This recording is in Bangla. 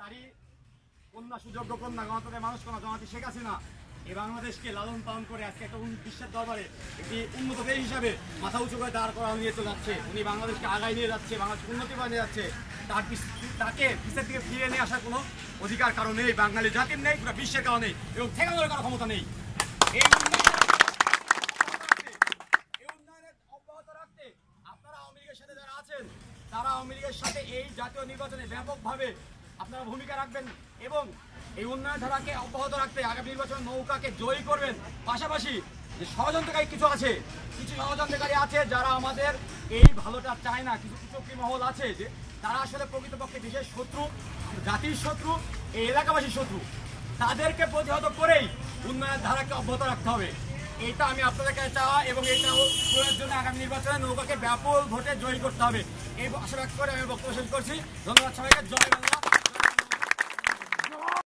তারই কন্যা, সুযোগ্য কন্যা, গণতন্ত্রের মানুষ কন্যা জনাতি শেখ হাসিনা এই বাংলাদেশকে লালন পালন করে আজকে একটা বিশ্বের দরবারে একটি উন্নত দেশ হিসাবে মাথা উঁচু করে দাঁড় করা নিয়ে চলে যাচ্ছে। উনি বাংলাদেশকে আগায় নিয়ে যাচ্ছে বাংলাদেশ উন্নতি করে নিয়ে যাচ্ছে। তার তাকে পিছের দিকে ফিরিয়ে নিয়ে আসার কোনো অধিকার কারণ নেই, বাঙালি জাতির নেই, পুরো বিশ্বের কারণে এবং ঠেকানোর কারও ক্ষমতা নেই। এই আপনারা আওয়ামী লীগের সাথে যারা আছেন, তারা আওয়ামী লীগের সাথে এই জাতীয় নির্বাচনে ব্যাপকভাবে আপনারা ভূমিকা রাখবেন এবং এই উন্নয়ন ধারাকে অব্যাহত রাখতে আগামী নির্বাচনে নৌকাকে জয়ী করবেন। পাশাপাশি যে ষড়যন্ত্রকারী কিছু আছে, কিছু ষড়যন্ত্রকারী আছে যারা আমাদের এই ভালোটা চায় না, কিছু কুচক্রী মহল আছে যে তারা আসলে প্রকৃতপক্ষে দেশের শত্রু, জাতির শত্রু, এই এলাকাবাসীর শত্রু। তাদেরকে প্রতিহত করেই উন্নয়নের ধারাকে অব্যাহত রাখতে হবে। এটা আমি আপনাদের কাছে চাওয়া এবং এটা পূরণের জন্য আগামী নির্বাচনে নৌকাকে ব্যাপক ভোটে জয়ী করতে হবে। এই আশা ব্যক্ত করে আমি বক্তব্য শেষ করছি। ধন্যবাদ সবাইকে। জয় বাংলা।